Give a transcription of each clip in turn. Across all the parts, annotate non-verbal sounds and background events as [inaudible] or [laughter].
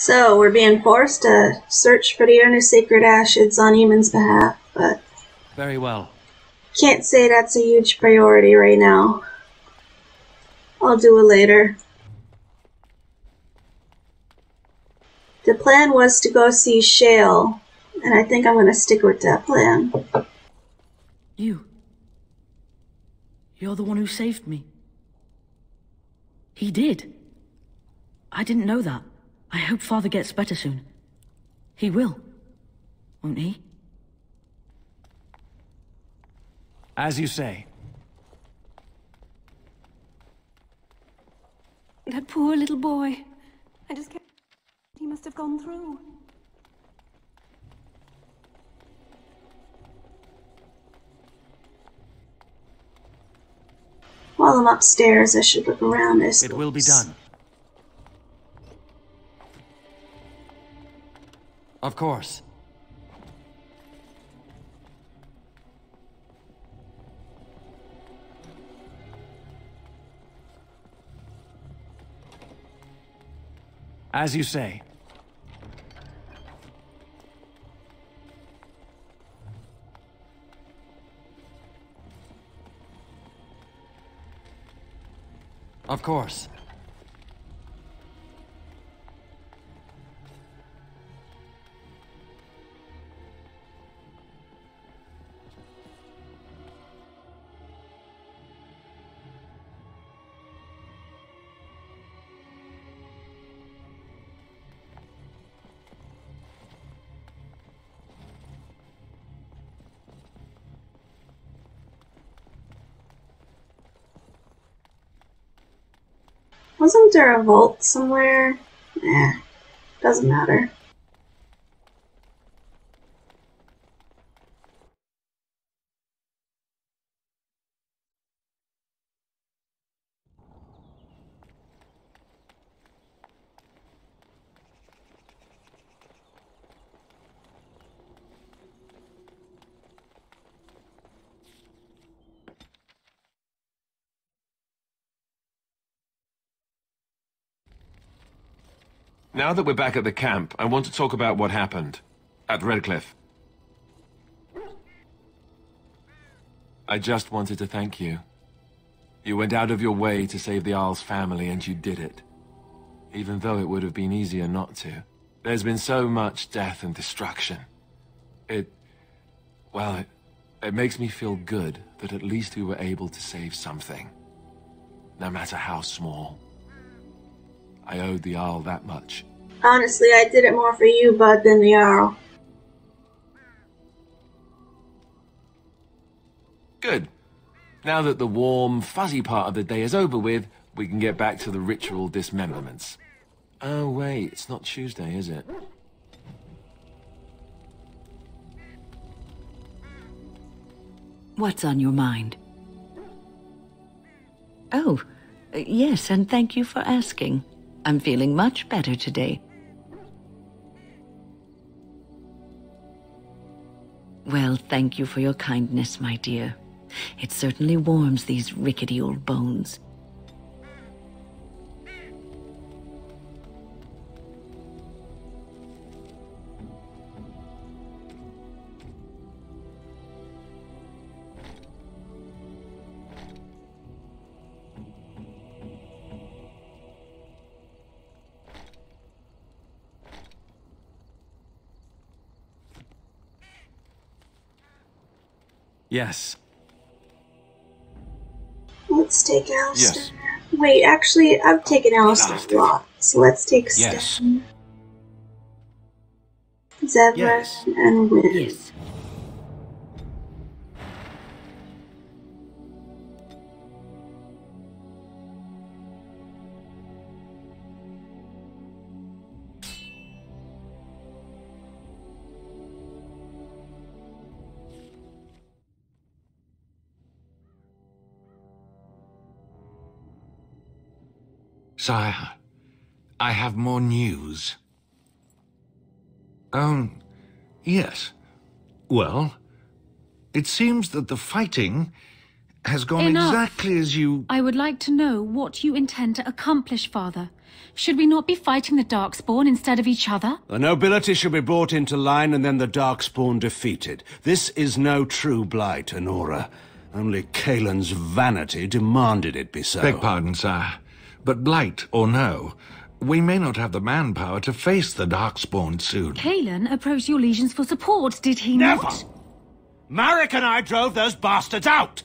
So, we're being forced to search for the Urn of sacred ashes on Eamon's behalf, but Very well. can't say that's a huge priority right now. I'll do it later. The plan was to go see Shale, and I think I'm gonna stick with that plan. You. You're the one who saved me. He did. I didn't know that. I hope Father gets better soon. He will. Won't he? As you say. That poor little boy. I just can't. He must have gone through. While I'm upstairs, I should look around this. It will be done. Of course. As you say. Of course. There a vault somewhere? Eh, doesn't matter. Now that we're back at the camp, I want to talk about what happened. At Redcliffe. I just wanted to thank you. You went out of your way to save the Arl's family, and you did it. Even though it would have been easier not to. There's been so much death and destruction. It... well, it, it makes me feel good that at least we were able to save something. No matter how small. I owed the Isle that much. Honestly, I did it more for you, Bud, than the Jarl. Good. Now that the warm, fuzzy part of the day is over with, we can get back to the ritual dismemberments. Oh, wait, it's not Tuesday, is it? What's on your mind? Oh, yes, and thank you for asking. I'm feeling much better today. Well, thank you for your kindness, my dear. It certainly warms these rickety old bones. Yes. Let's take Alistair. Yes. Wait, actually, I've taken Alistair a lot. So let's take Yes. Stefan, Zevran, Yes. and Wynne. Yes. Sire, I have more news. Um, yes. Well, it seems that the fighting has gone Enough. exactly as you... I would like to know what you intend to accomplish, Father. Should we not be fighting the Darkspawn instead of each other? The nobility should be brought into line and then the Darkspawn defeated. This is no true blight, Anora. Only Cailan's vanity demanded it be so. Beg pardon, sire. But blight or no, we may not have the manpower to face the Darkspawn soon. Cailan approached your legions for support, did he Never! not? Maric and I drove those bastards out!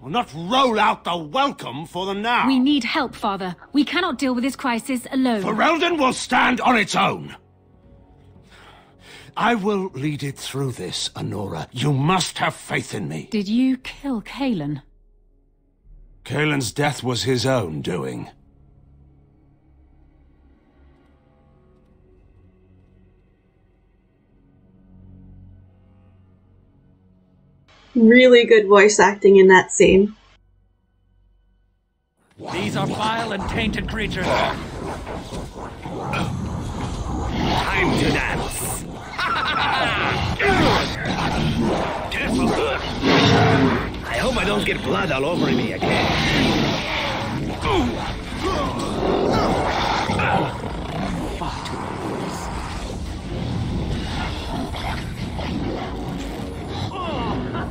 We'll not roll out the welcome for them now. We need help, Father. We cannot deal with this crisis alone. Ferelden will stand on its own. I will lead it through this, Anora. You must have faith in me. Did you kill Cailan? Cailan's death was his own doing. Really good voice acting in that scene. These are vile and tainted creatures. Time to dance. [laughs] Careful. I hope I don't get blood all over me again. Of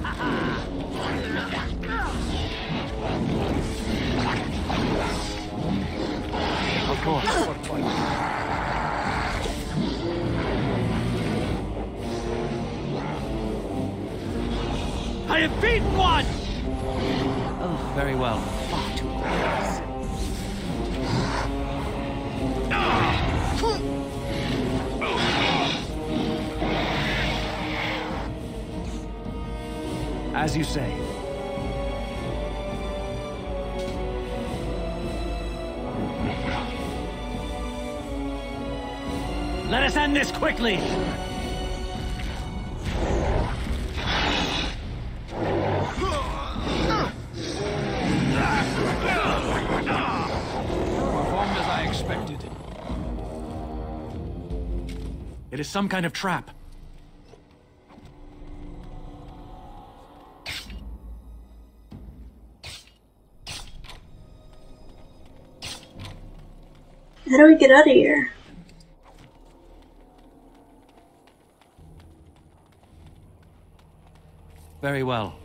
course. I have beaten one! Oh, very well. Far too close. As you say. Let us end this quickly! Performed as I expected. It is some kind of trap. How do we get out of here? Very well.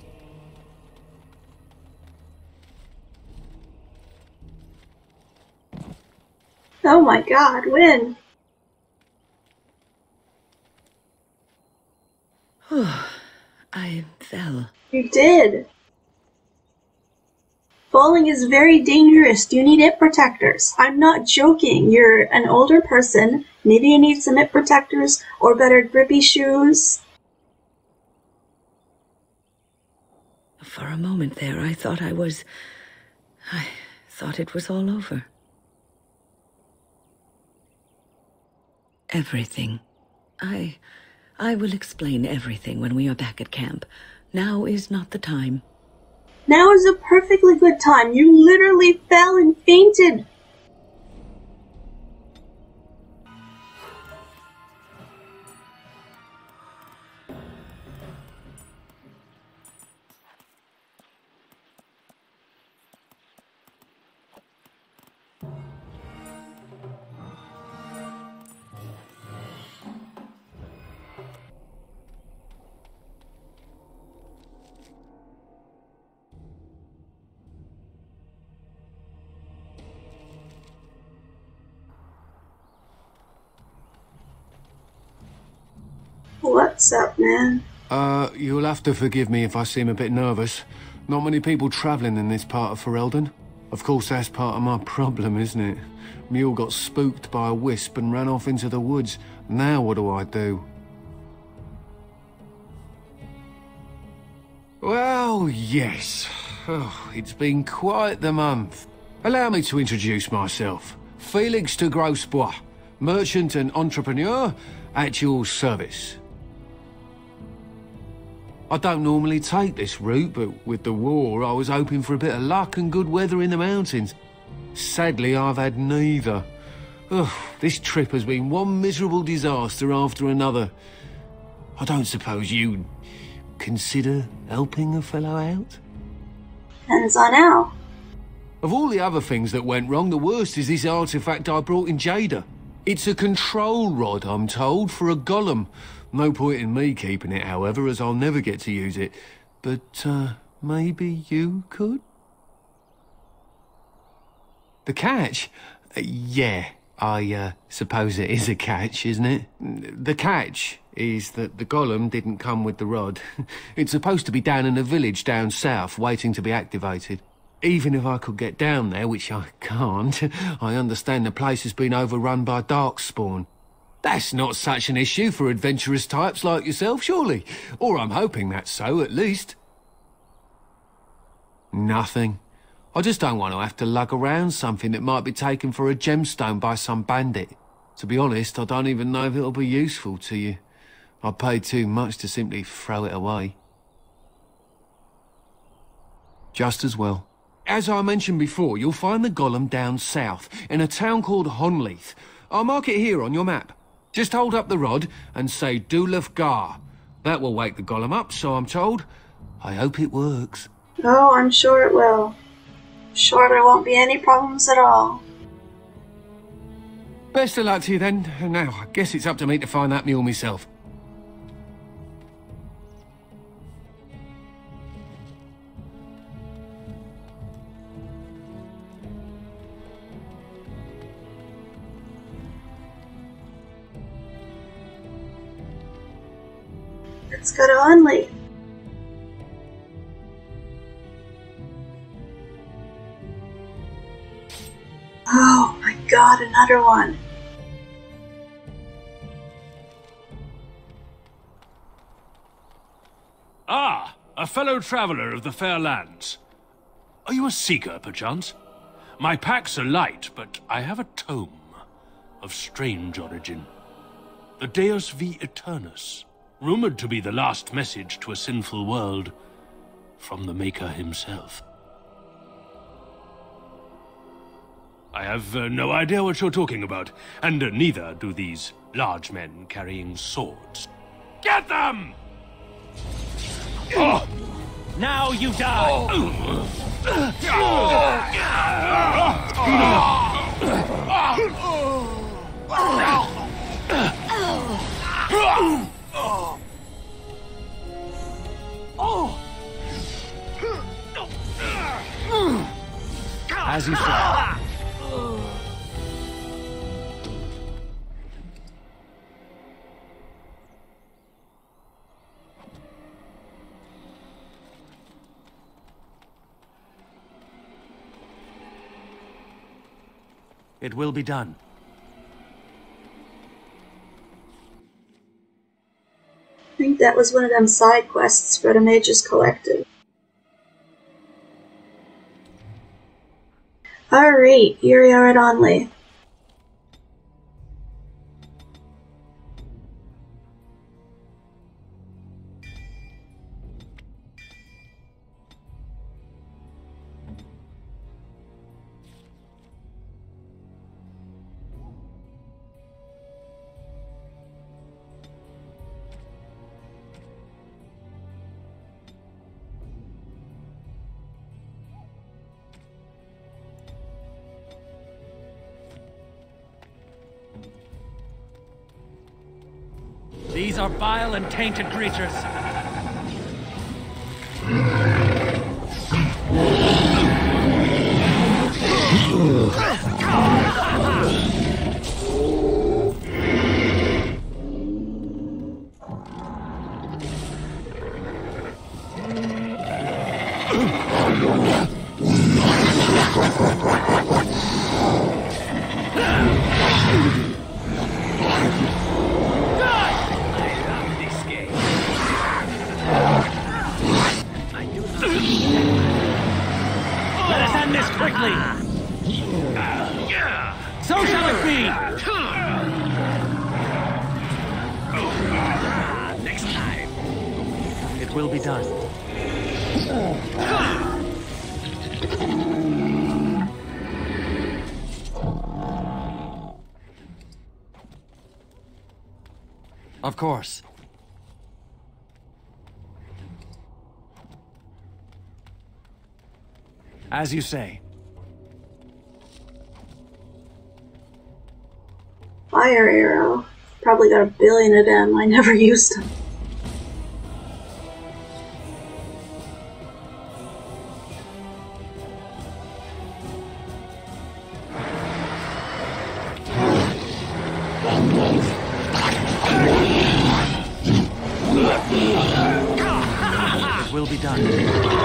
Oh my god, Wynne! [sighs] I fell. You did! Falling is very dangerous. You need it protectors. I'm not joking. You're an older person. Maybe you need some it protectors or better grippy shoes. For a moment there, I thought I was. I thought it was all over. Everything. I. I will explain everything when we are back at camp. Now is not the time. Now is a perfectly good time. You literally fell and fainted. You'll have to forgive me if I seem a bit nervous. Not many people travelling in this part of Ferelden. Of course, that's part of my [laughs] problem, isn't it? Mule got spooked by a wisp and ran off into the woods. Now what do I do? Well, yes. Oh, it's been quite the month. Allow me to introduce myself. Felix de Grosbois, merchant and entrepreneur at your service. I don't normally take this route, but with the war, I was hoping for a bit of luck and good weather in the mountains. Sadly, I've had neither. Ugh, this trip has been one miserable disaster after another. I don't suppose you'd consider helping a fellow out? Depends on how. Of all the other things that went wrong, the worst is this artifact I brought in Jader. It's a control rod, I'm told, for a golem. No point in me keeping it, however, as I'll never get to use it. But, uh, maybe you could? The catch? Uh, yeah, I uh, suppose it is a catch, isn't it? The catch is that the golem didn't come with the rod. [laughs] it's supposed to be down in a village down south, waiting to be activated. Even if I could get down there, which I can't, [laughs] I understand the place has been overrun by darkspawn. That's not such an issue for adventurous types like yourself, surely. Or I'm hoping that's so, at least. Nothing. I just don't want to have to lug around something that might be taken for a gemstone by some bandit. To be honest, I don't even know if it'll be useful to you. I paid too much to simply throw it away. Just as well. As I mentioned before, you'll find the golem down south, in a town called Honnleath. I'll mark it here on your map. Just hold up the rod and say Dulaf Gar. That will wake the golem up, so I'm told. I hope it works. Oh, I'm sure it will. Sure there won't be any problems at all. Best of luck to you then. Now, I guess it's up to me to find that mule myself. Another one. Ah, a fellow traveler of the fair lands. Are you a seeker, perchance? My packs are light, but I have a tome of strange origin. The Deus V Eternus, rumored to be the last message to a sinful world from the Maker himself. I have uh, no idea what you're talking about, and uh, neither do these large men carrying swords. Get them! Oh! Now you die! As you say. It will be done. I think that was one of them side quests for the Mages Collective. Alright, here we and tainted creatures. As you say. Fire arrow. Probably got a billion of them. I never [laughs] used them. will be done.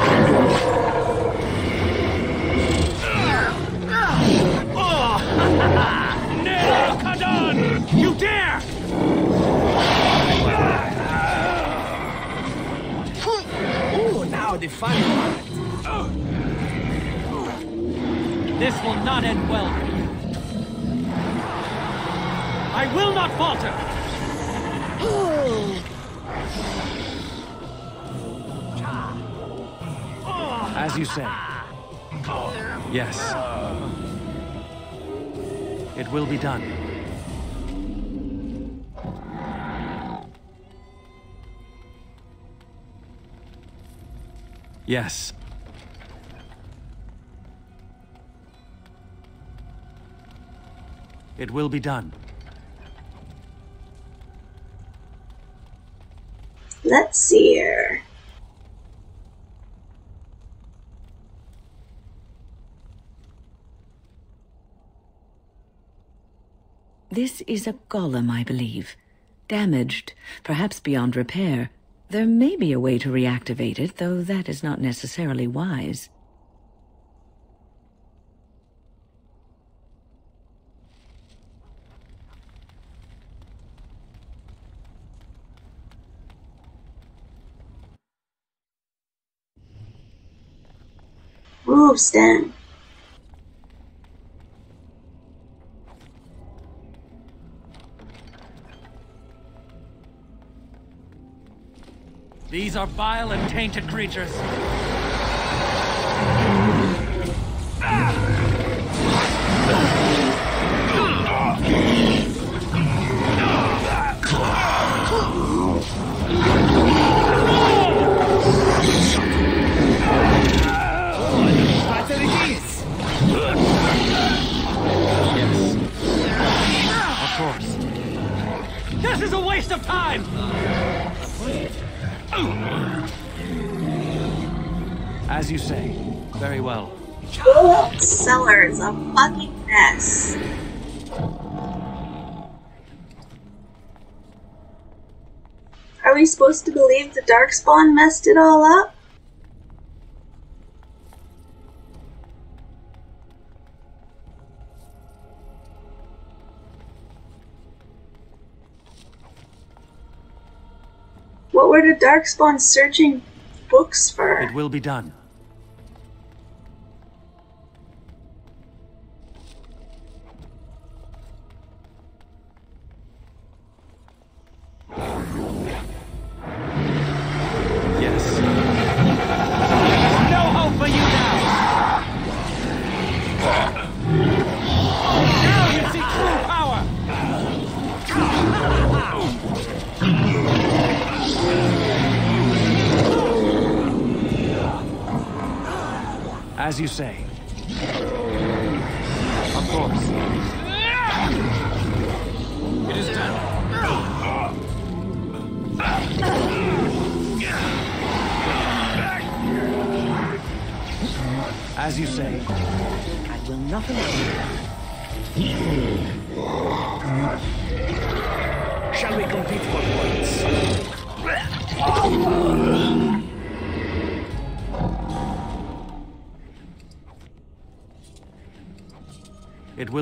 You say. Yes. It will be done. Yes. It will be done. Let's see here. This is a golem, I believe. Damaged, perhaps beyond repair. There may be a way to reactivate it, though that is not necessarily wise. Move, Stan. These are vile and tainted creatures. Believe the Darkspawn messed it all up? What were the Darkspawn searching books for? It will be done.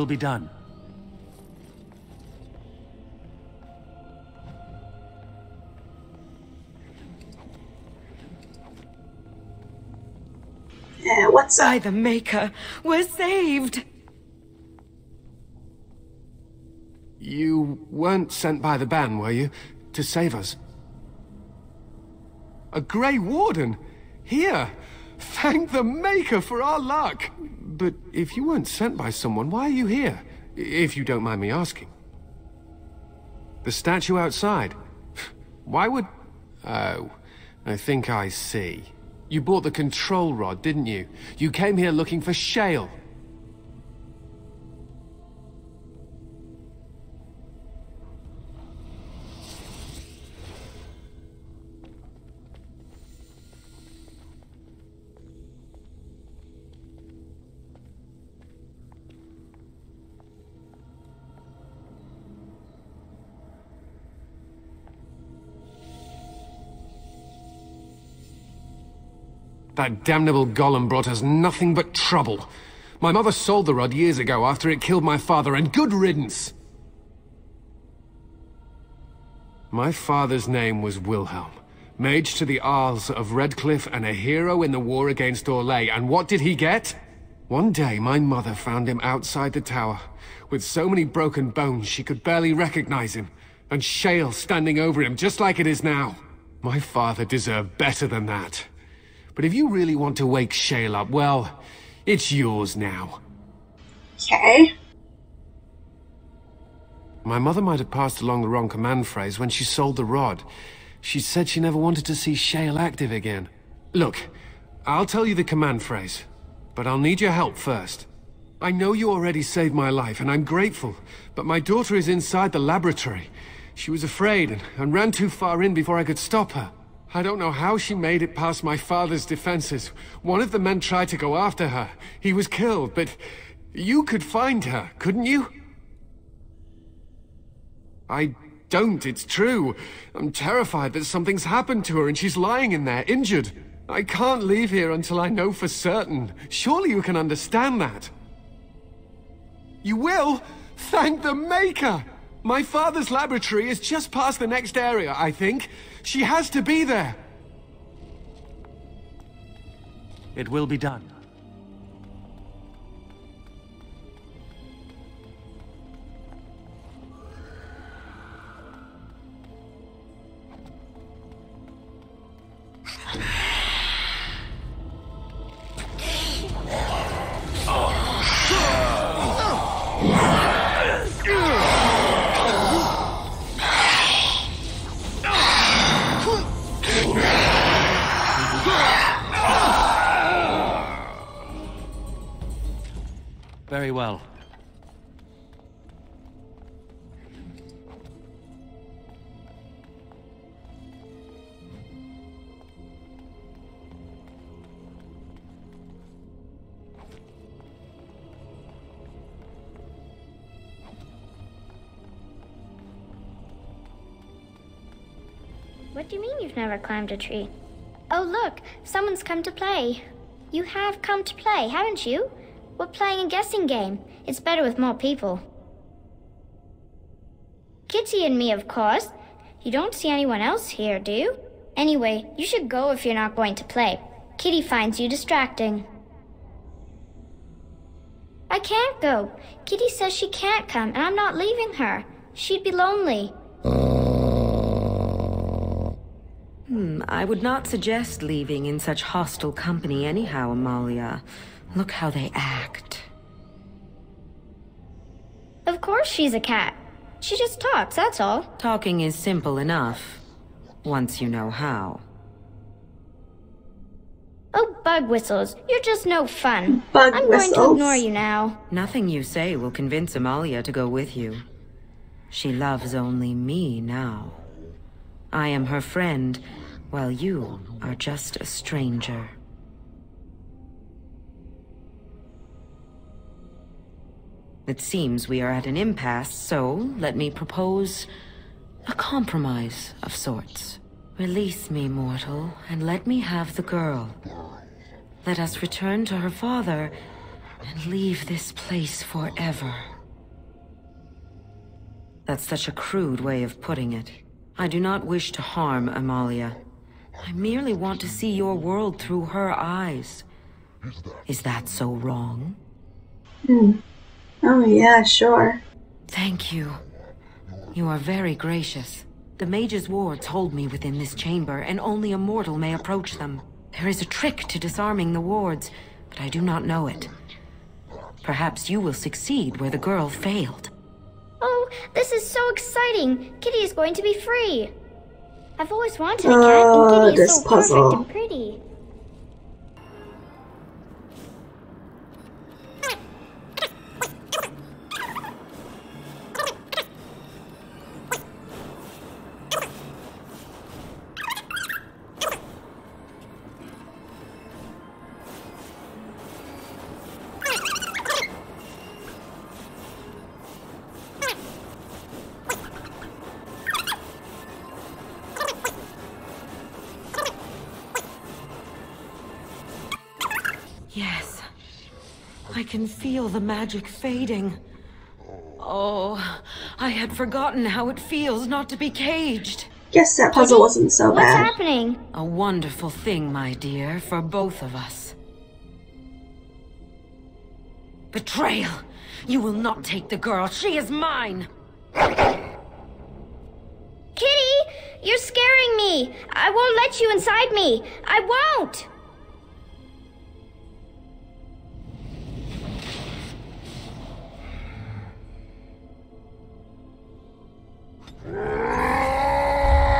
Be done. Yeah, what's up? By the Maker, we're saved! You weren't sent by the bann, were you? To save us? A Grey Warden? Here! Thank the Maker for our luck! But if you weren't sent by someone, why are you here? If you don't mind me asking. The statue outside? [sighs] Why would... Oh, I think I see. You bought the control rod, didn't you? You came here looking for Shale. That damnable golem brought us nothing but trouble. My mother sold the rod years ago after it killed my father, and good riddance! My father's name was Wilhelm, mage to the Arls of Redcliffe and a hero in the war against Orlais, and what did he get? One day, my mother found him outside the tower, with so many broken bones she could barely recognize him, and Shale standing over him just like it is now. My father deserved better than that. But if you really want to wake Shale up, well, it's yours now. Okay. My mother might have passed along the wrong command phrase when she sold the rod. She said she never wanted to see Shale active again. Look, I'll tell you the command phrase, but I'll need your help first. I know you already saved my life, and I'm grateful, but my daughter is inside the laboratory. She was afraid and, and ran too far in before I could stop her. I don't know how she made it past my father's defenses. One of the men tried to go after her. He was killed, but you could find her, couldn't you? I don't, it's true. I'm terrified that something's happened to her and she's lying in there, injured. I can't leave here until I know for certain. Surely you can understand that. You will? Thank the Maker! My father's laboratory is just past the next area, I think. She has to be there. It will be done. You've never climbed a tree? Oh, look, someone's come to play. You have come to play, haven't you? We're playing a guessing game. It's better with more people. Kitty and me, of course. You don't see anyone else here, do you? Anyway, you should go if you're not going to play. Kitty finds you distracting. I can't go. Kitty says she can't come, and I'm not leaving her. She'd be lonely. Hmm, I would not suggest leaving in such hostile company anyhow, Amalia. Look how they act. Of course she's a cat. She just talks, that's all. Talking is simple enough, once you know how. Oh, bug whistles. You're just no fun. Bug I'm whistles. going to ignore you now. Nothing you say will convince Amalia to go with you. She loves only me now. I am her friend, while you are just a stranger. It seems we are at an impasse, so let me propose a compromise of sorts. Release me, mortal, and let me have the girl. Let us return to her father and leave this place forever. That's such a crude way of putting it. I do not wish to harm Amalia. I merely want to see your world through her eyes. Is that so wrong? Hmm. Oh, yeah, sure. Thank you. You are very gracious. The mage's wards hold me within this chamber, and only a mortal may approach them. There is a trick to disarming the wards, but I do not know it. Perhaps you will succeed where the girl failed. Oh, this is so exciting. Kitty is going to be free. I've always wanted a cat, and Kitty ah, is this so puzzle. perfect and pretty. I can feel the magic fading. Oh, I had forgotten how it feels not to be caged. Guess that puzzle wasn't so What's bad. What's happening? A wonderful thing, my dear, for both of us. Betrayal! You will not take the girl. She is mine! Kitty, you're scaring me. I won't let you inside me. I won't.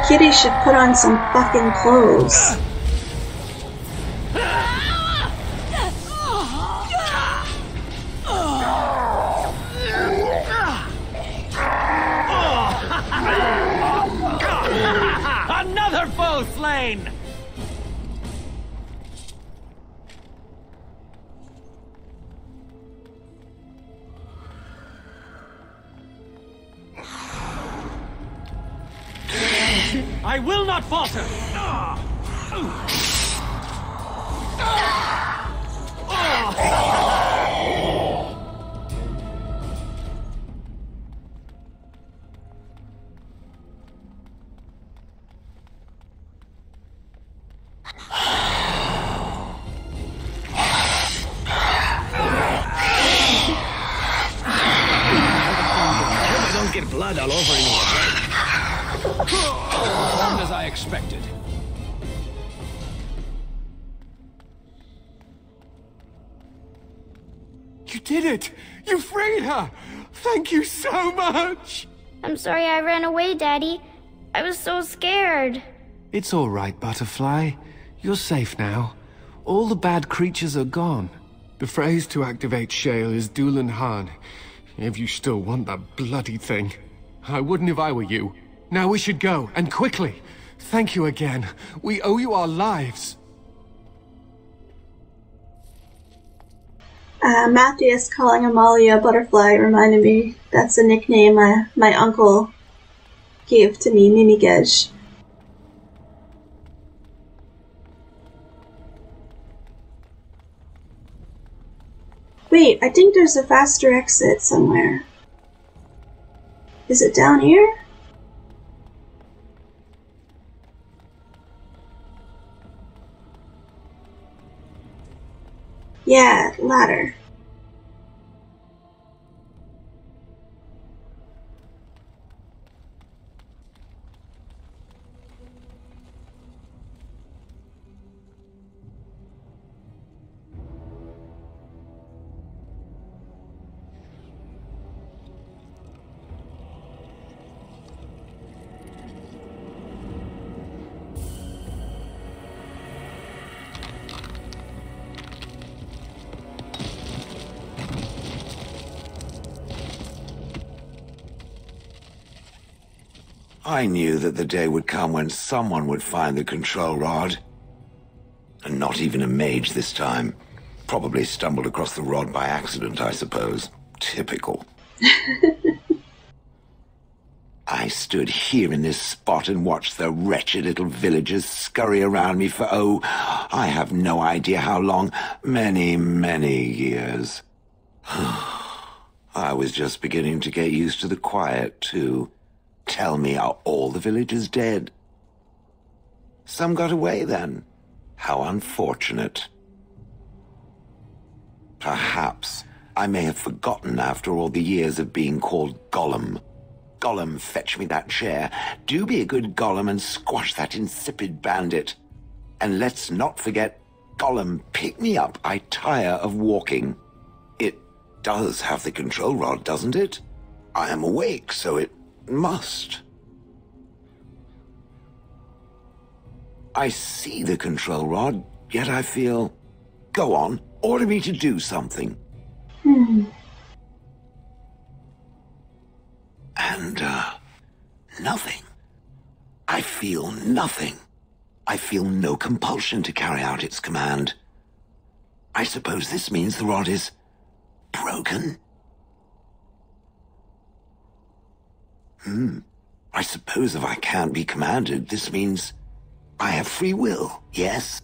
Kitty should put on some fucking clothes. Another foe slain! I sorry I ran away, Daddy. I was so scared. It's all right, Butterfly. You're safe now. All the bad creatures are gone. The phrase to activate Shale is Dulen Harn. If you still want that bloody thing. I wouldn't if I were you. Now we should go, and quickly. Thank you again. We owe you our lives. Uh, Matthias calling Amalia Butterfly reminded me that's a nickname my, my uncle gave to me, Mimigej. Wait, I think there's a faster exit somewhere. Is it down here? Yeah, ladder. I knew that the day would come when someone would find the control rod. And not even a mage this time. Probably stumbled across the rod by accident, I suppose. Typical. [laughs] I stood here in this spot and watched the wretched little villagers scurry around me for, oh, I have no idea how long. Many, many years. [sighs] I was just beginning to get used to the quiet, too. Tell me, are all the villagers dead? Some got away then. How unfortunate. Perhaps I may have forgotten after all the years of being called golem. Golem, fetch me that chair. Do be a good golem and squash that insipid bandit. And let's not forget, golem, pick me up. I tire of walking. It does have the control rod, doesn't it? I am awake, so it must. I see the control rod, yet I feel... Go on, order me to do something. Hmm. And, uh, nothing. I feel nothing. I feel no compulsion to carry out its command. I suppose this means the rod is broken? Hmm. I suppose if I can't be commanded, this means I have free will, yes?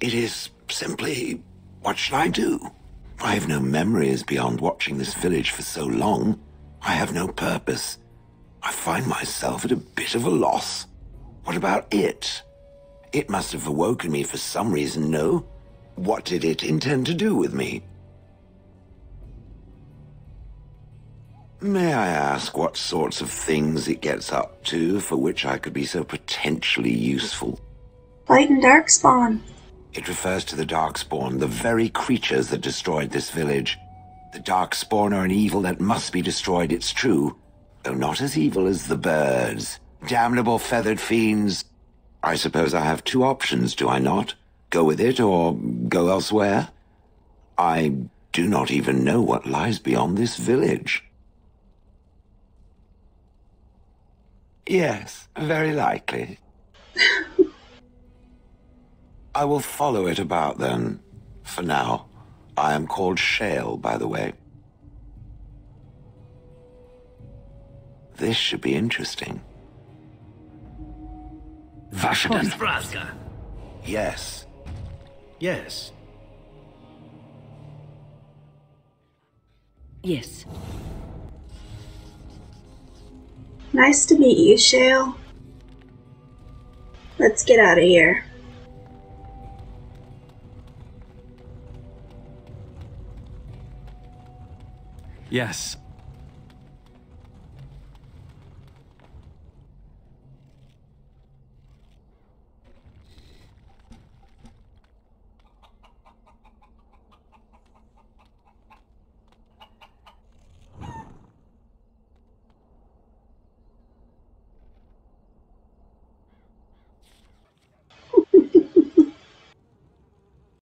It is simply, what should I do? I have no memories beyond watching this village for so long. I have no purpose. I find myself at a bit of a loss. What about it? It must have awoken me for some reason, no? What did it intend to do with me? May I ask what sorts of things it gets up to for which I could be so potentially useful? Light and Darkspawn. It refers to the Darkspawn, the very creatures that destroyed this village. The Darkspawn are an evil that must be destroyed, it's true, though not as evil as the birds. Damnable feathered fiends. I suppose I have two options, do I not? Go with it or go elsewhere? I do not even know what lies beyond this village. Yes, very likely. I will follow it about then. For now. I am called Shale, by the way. This should be interesting. Vashedan. Spraska. Yes. Yes. Yes. Nice to meet you, Shale. Let's get out of here. Yes,